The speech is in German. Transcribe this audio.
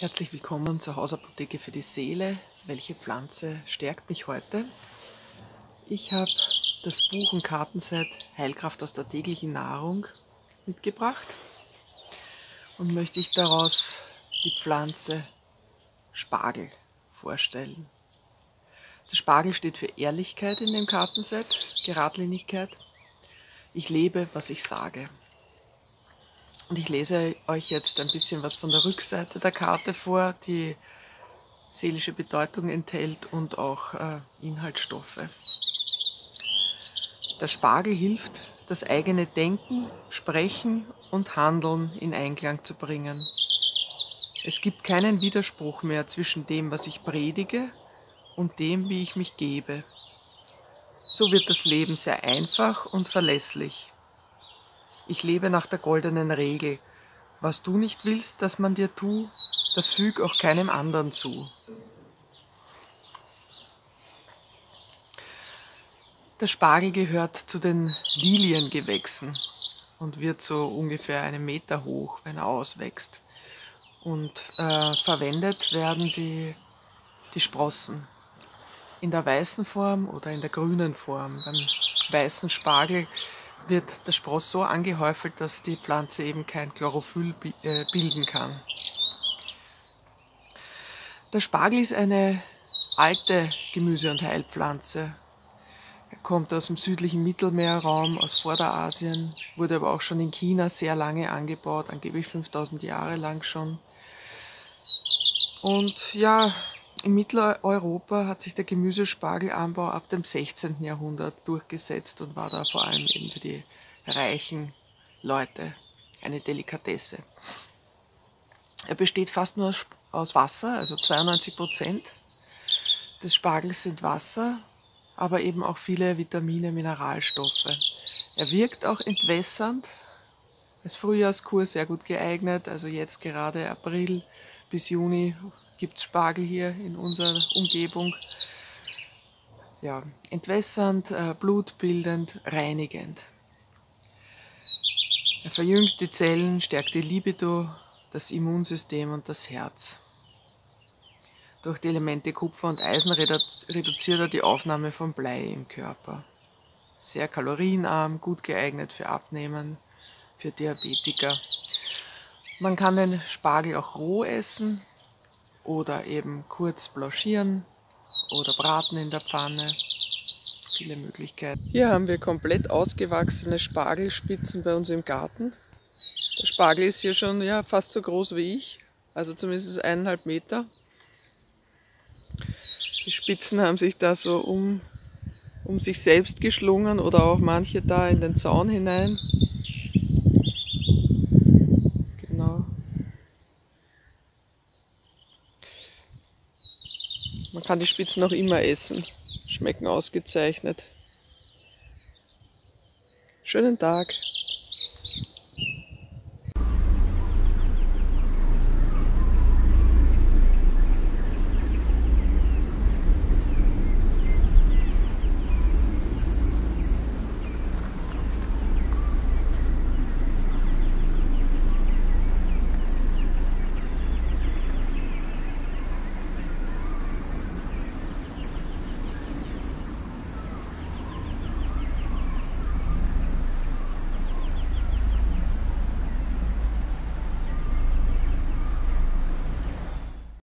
Herzlich willkommen zur Hausapotheke für die Seele. Welche Pflanze stärkt mich heute? Ich habe das Buch und Kartenset Heilkraft aus der täglichen Nahrung mitgebracht und möchte ich daraus die Pflanze Spargel vorstellen. Der Spargel steht für Ehrlichkeit in dem Kartenset, Geradlinigkeit. Ich lebe, was ich sage. Und ich lese euch jetzt ein bisschen was von der Rückseite der Karte vor, die seelische Bedeutung enthält und auch äh, Inhaltsstoffe. Der Spargel hilft, das eigene Denken, Sprechen und Handeln in Einklang zu bringen. Es gibt keinen Widerspruch mehr zwischen dem, was ich predige und dem, wie ich mich gebe. So wird das Leben sehr einfach und verlässlich. Ich lebe nach der goldenen Regel. Was du nicht willst, dass man dir tu, das füg auch keinem anderen zu. Der Spargel gehört zu den Liliengewächsen und wird so ungefähr einen Meter hoch, wenn er auswächst. Und äh, verwendet werden die, die Sprossen in der weißen Form oder in der grünen Form. Beim weißen Spargel wird der Spross so angehäufelt, dass die Pflanze eben kein Chlorophyll äh, bilden kann. Der Spargel ist eine alte Gemüse- und Heilpflanze. Er kommt aus dem südlichen Mittelmeerraum, aus Vorderasien, wurde aber auch schon in China sehr lange angebaut, angeblich 5000 Jahre lang schon. Und ja, in Mitteleuropa hat sich der Gemüsespargelanbau ab dem 16. Jahrhundert durchgesetzt und war da vor allem eben für die reichen Leute eine Delikatesse. Er besteht fast nur aus Wasser, also 92 Prozent des Spargels sind Wasser, aber eben auch viele Vitamine, Mineralstoffe. Er wirkt auch entwässernd, als Frühjahrskur sehr gut geeignet, also jetzt gerade April bis Juni gibt es Spargel hier in unserer Umgebung. Ja, entwässernd, äh, blutbildend, reinigend. Er verjüngt die Zellen, stärkt die Libido, das Immunsystem und das Herz. Durch die Elemente Kupfer und Eisen reduziert er die Aufnahme von Blei im Körper. Sehr kalorienarm, gut geeignet für Abnehmen, für Diabetiker. Man kann den Spargel auch roh essen, oder eben kurz blanchieren oder braten in der Pfanne. Viele Möglichkeiten. Hier haben wir komplett ausgewachsene Spargelspitzen bei uns im Garten. Der Spargel ist hier schon ja, fast so groß wie ich, also zumindest eineinhalb Meter. Die Spitzen haben sich da so um, um sich selbst geschlungen oder auch manche da in den Zaun hinein. Man kann die Spitzen noch immer essen. Schmecken ausgezeichnet. Schönen Tag.